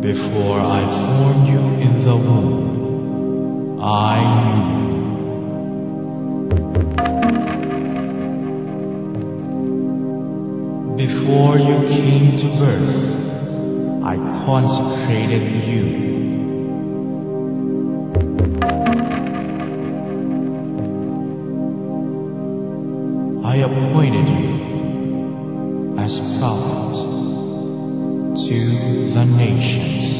Before I formed you in the womb, I knew you. Before you came to birth, I consecrated you. I appointed you to the nations.